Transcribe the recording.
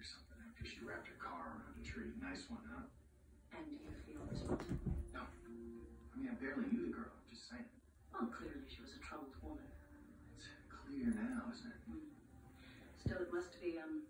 or something after she wrapped her car around a tree. Nice one, huh? And do you feel responsible? No. I mean, I barely knew the girl. I'm just saying. Well, clearly she was a troubled woman. It's clear now, isn't it? Hmm. Still, it must be, um,